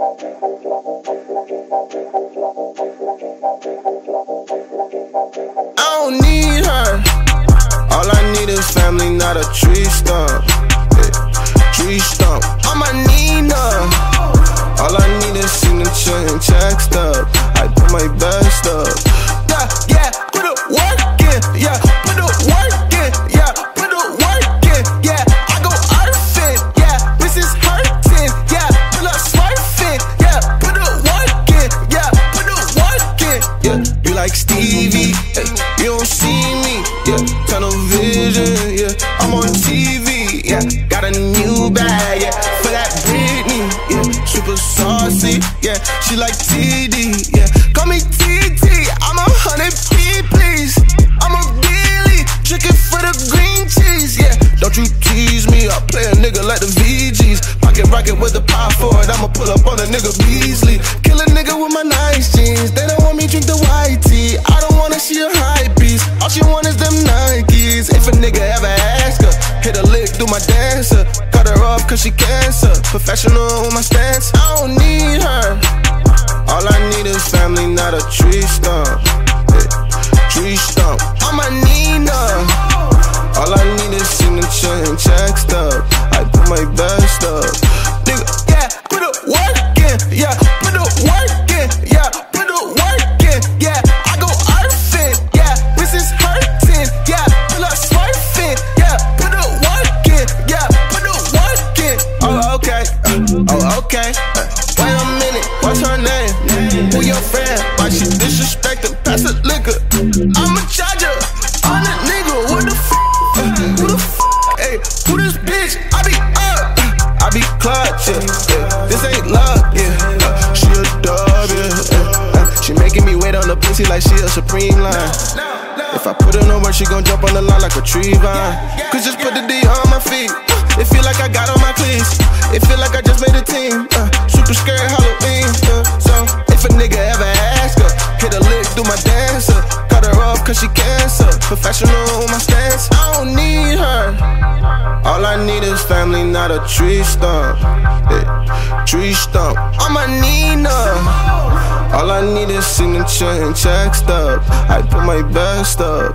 I don't need her. All I need is family, not a tree stump. Tree stump. On my Nina. All I need is signature and stub. I put my best like Stevie. Hey, you don't see me. Yeah, tunnel vision. Yeah, I'm on TV. Yeah, got a new bag. Yeah, for that Britney. Yeah, super saucy. Yeah, she like TD. Yeah, call me TT. I'm a hundred P, please. I'm a Billy, drinking for the green cheese. Yeah, don't you tease me. I play a nigga like the VGs. Pocket rocket with the power for it. I'ma pull up on a nigga Beasley. Kill my dancer. Cut her off cause she cancer. Professional with my stance. I don't need her. All I need is family, not a tree stump. Yeah. Tree stump. On my Nina. All I need is signature and check stub. I put my best up. Okay. Wait a minute. What's her name? Who your friend? Why she disrespecting? Pass the liquor. I'm a charger. On a nigga. What the f? Who the f? Hey, who this bitch? I be up. I be clutch. Yeah. yeah. This ain't love. Yeah. Uh, she a dub. Yeah. Uh, she making me wait on the pussy like she a supreme line. If I put her work, she gon' jump on the line like a tree vine. Cause just put the D on my feet. It feel like I got on my cleats. It feel like I just made a team. Uh, super scared Halloween. Uh, so if a nigga ever ask her, hit a lick, do my dancer. Cut her off cause she cancer. Professional with my stance. I don't need her. All I need is family, not a tree stump. Yeah. Tree stump. I'm a Nina. All I need is signature and check stub. I put my best up.